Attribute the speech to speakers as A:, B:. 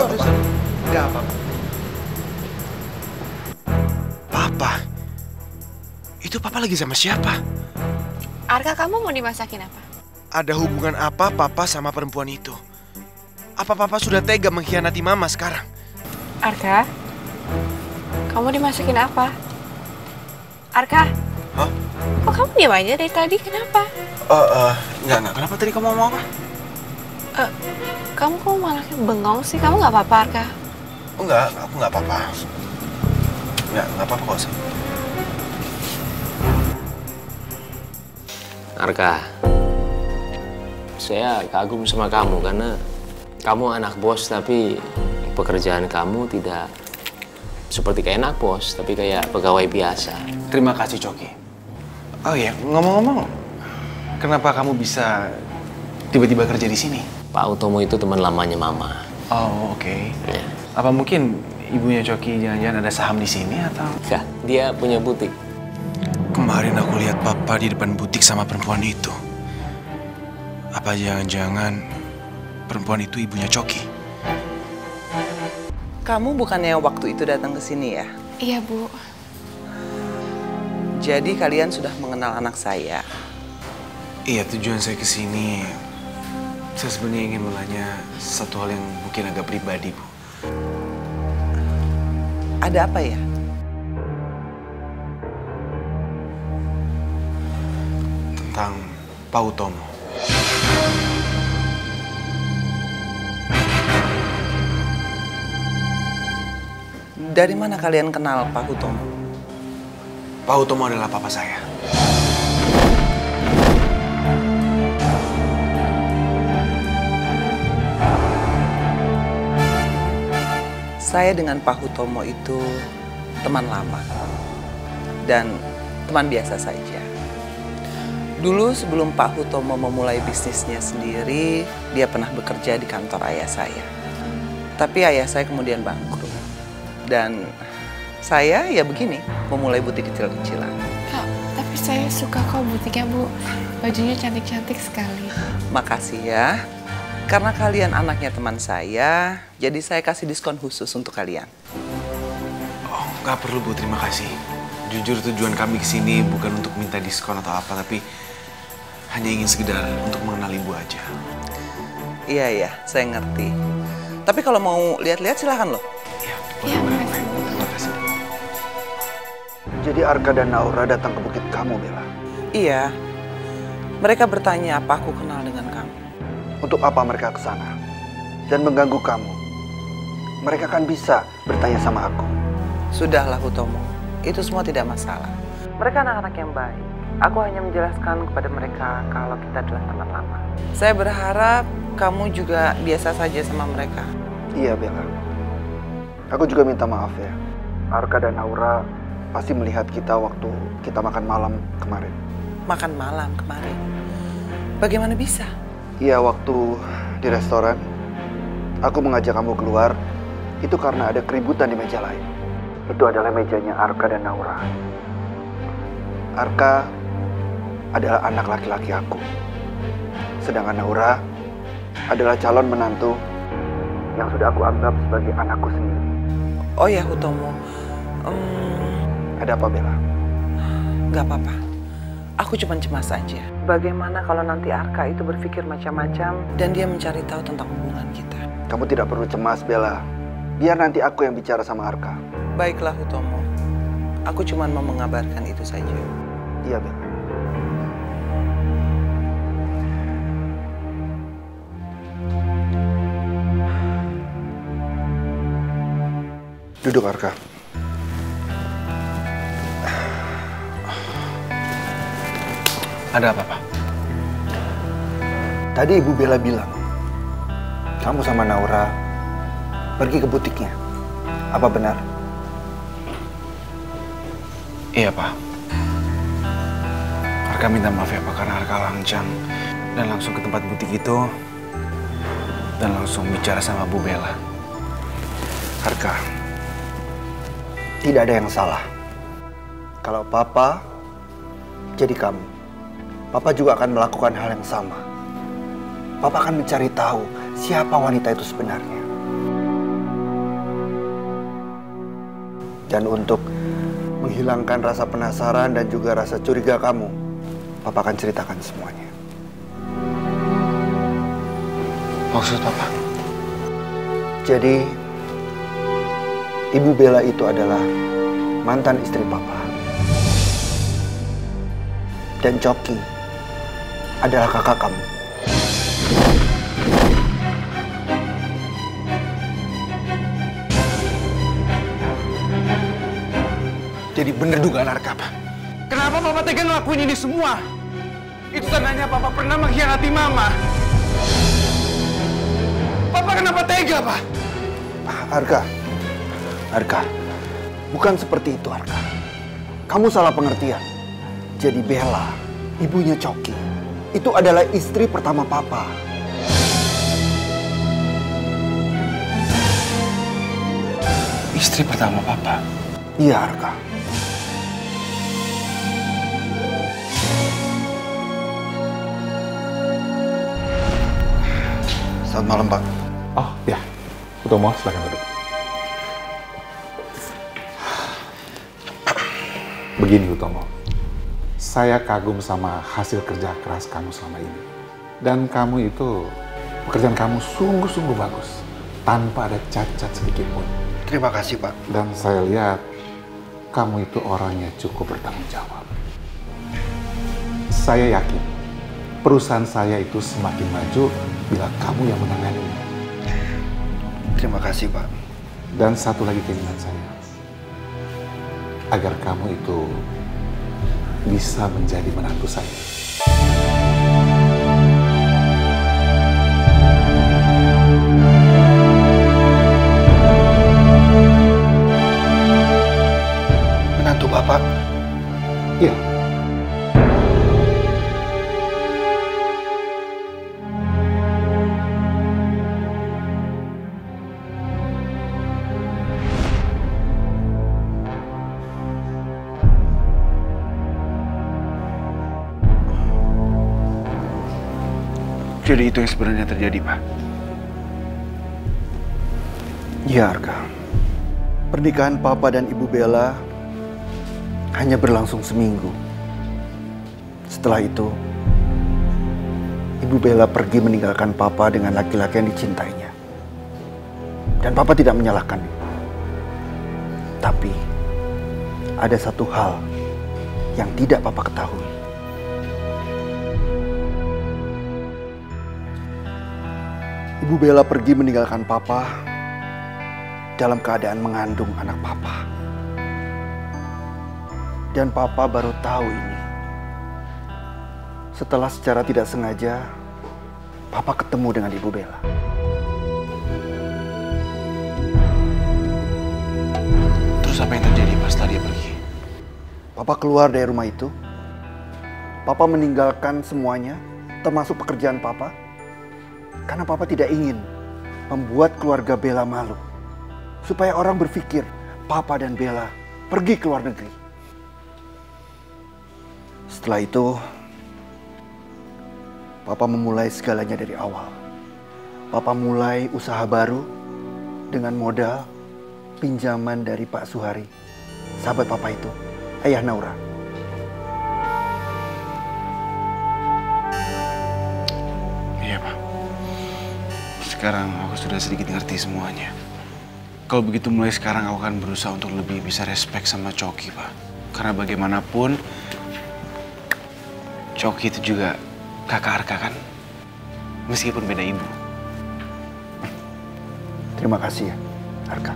A: nggak apa-apa. Nggak apa-apa. Papa? Itu papa lagi sama siapa?
B: Arka, kamu mau dimasakin apa?
A: Ada hubungan apa papa sama perempuan itu? Apa papa sudah tega mengkhianati mama sekarang?
B: Arka, kamu dimasakin apa? Arka?
A: Hah?
B: Kok kamu diam aja dari tadi? Kenapa?
A: Eh, uh, nggak, nggak. Kenapa tadi kamu ngomong apa?
B: Eh, kamu kok malah bengong sih? Kamu nggak apa-apa, Arka?
A: Oh, enggak, aku nggak apa-apa. Nggak, nggak apa-apa kok, Sam.
C: Arka, saya kagum sama kamu karena kamu anak bos tapi pekerjaan kamu tidak seperti kayak anak bos tapi kayak pegawai biasa.
A: Terima kasih, Coki. Oh iya, ngomong-ngomong, kenapa kamu bisa tiba-tiba kerja di sini?
C: Pak Utomo itu teman lamanya Mama.
A: Oh, oke.
C: Ya.
A: Apa mungkin ibunya Coki jangan-jangan ada saham di sini atau?
C: Ya, dia punya butik.
A: Kemarin aku lihat papa di depan butik sama perempuan itu. Apa jangan-jangan perempuan itu ibunya Coki?
D: Kamu bukannya waktu itu datang ke sini ya?
B: Iya, Bu.
D: Jadi kalian sudah mengenal anak saya.
A: Iya, tujuan saya ke sini saya sebenarnya ingin menanya satu hal yang mungkin agak pribadi, Bu.
D: Ada apa ya?
A: Tentang Pak Utomo.
D: Dari mana kalian kenal Pak Hutomo?
A: Pak Utomo adalah papa saya.
D: Saya dengan Pak Hutomo itu teman lama dan teman biasa saja. Dulu sebelum Pak Hutomo memulai bisnisnya sendiri, dia pernah bekerja di kantor ayah saya. Tapi ayah saya kemudian bangkrut. Dan saya ya begini, memulai butik kecil-kecilan.
B: Kak, tapi saya suka kok butiknya, Bu. Bajunya cantik-cantik sekali.
D: Makasih ya. Karena kalian anaknya teman saya, jadi saya kasih diskon khusus untuk kalian.
A: Oh, nggak perlu Bu, terima kasih. Jujur tujuan kami ke sini bukan untuk minta diskon atau apa, tapi hanya ingin sekedar untuk mengenal Ibu aja.
D: Iya, iya, saya ngerti. Tapi kalau mau lihat-lihat silahkan loh.
A: Ya,
B: Iya,
A: boleh, boleh,
B: makasih.
A: boleh. Terima kasih.
E: Jadi Arka dan Naura datang ke bukit kamu, Bella.
D: Iya, mereka bertanya apa aku kenal dengan kamu.
E: Untuk apa mereka ke sana? Dan mengganggu kamu? Mereka kan bisa bertanya sama aku.
D: Sudahlah Hutomo, itu semua tidak masalah. Mereka anak-anak yang baik. Aku hanya menjelaskan kepada mereka kalau kita adalah teman lama. Saya berharap kamu juga biasa saja sama mereka.
E: Iya, Bella. Aku juga minta maaf ya. Arka dan Naura pasti melihat kita waktu kita makan malam kemarin.
D: Makan malam kemarin. Bagaimana bisa?
E: Iya, waktu di restoran, aku mengajak kamu keluar, itu karena ada keributan di meja lain. Itu adalah mejanya Arka dan Naura. Arka adalah anak laki-laki aku. Sedangkan Naura adalah calon menantu yang sudah aku anggap sebagai anakku sendiri.
D: Oh ya Hutomo, Em,
E: Ada apa, Bella?
D: Gak apa-apa. Aku cuma cemas saja. Bagaimana kalau nanti Arka itu berpikir macam-macam dan dia mencari tahu tentang hubungan kita?
E: Kamu tidak perlu cemas, Bella. Biar nanti aku yang bicara sama Arka.
D: Baiklah Hutomo. Aku cuma mau mengabarkan itu saja.
E: Iya, Bella. Duduk, Arka.
A: Ada apa, Pak?
E: Tadi Ibu Bella bilang, kamu sama Naura pergi ke butiknya. Apa benar?
A: Iya, Pak. Arka minta maaf ya, Pak, karena Arka lancang dan langsung ke tempat butik itu dan langsung bicara sama Bu Bella.
E: Arka, tidak ada yang salah. Kalau Papa jadi kamu, Papa juga akan melakukan hal yang sama. Papa akan mencari tahu siapa wanita itu sebenarnya. Dan untuk menghilangkan rasa penasaran dan juga rasa curiga kamu, Papa akan ceritakan semuanya.
A: Maksud Papa?
E: Jadi, Ibu Bella itu adalah mantan istri Papa. Dan Coki adalah kakak kamu.
A: Jadi bener dugaan Arka, Pak. Kenapa Papa tega ngelakuin ini semua? Itu tandanya Papa pernah mengkhianati Mama. Papa kenapa tega, Pak?
E: Arka, Arka, bukan seperti itu Arka. Kamu salah pengertian. Jadi Bella, ibunya Coki, itu adalah istri pertama Papa.
A: Istri pertama Papa.
E: Iya Arka. Selamat malam Pak.
F: Oh ya, Utomo silahkan duduk. Begini Utomo, saya kagum sama hasil kerja keras kamu selama ini. Dan kamu itu, pekerjaan kamu sungguh-sungguh bagus, tanpa ada cacat sedikit pun.
E: Terima kasih Pak.
F: Dan saya lihat, kamu itu orangnya cukup bertanggung jawab. Saya yakin, perusahaan saya itu semakin maju bila kamu yang menanganinya.
E: Terima kasih Pak.
F: Dan satu lagi keinginan saya. Agar kamu itu bisa menjadi menantu saya.
A: Jadi itu yang sebenarnya terjadi, Pak.
E: Iya Arka. Pernikahan Papa dan Ibu Bella hanya berlangsung seminggu. Setelah itu, Ibu Bella pergi meninggalkan Papa dengan laki-laki yang dicintainya. Dan Papa tidak menyalahkan. Tapi, ada satu hal yang tidak Papa ketahui. Ibu Bella pergi meninggalkan Papa dalam keadaan mengandung anak Papa. Dan Papa baru tahu ini. Setelah secara tidak sengaja, Papa ketemu dengan Ibu Bella.
A: Terus apa yang terjadi pas dia pergi?
E: Papa keluar dari rumah itu. Papa meninggalkan semuanya, termasuk pekerjaan Papa. Karena Papa tidak ingin membuat keluarga Bella malu. Supaya orang berpikir Papa dan Bella pergi ke luar negeri. Setelah itu, Papa memulai segalanya dari awal. Papa mulai usaha baru dengan modal pinjaman dari Pak Suhari, sahabat Papa itu, ayah Naura.
A: Sekarang aku sudah sedikit ngerti semuanya. Kalau begitu mulai sekarang aku akan berusaha untuk lebih bisa respect sama Coki, Pak. Karena bagaimanapun, Coki itu juga kakak Arka kan? Meskipun beda ibu.
E: Terima kasih ya, Arka.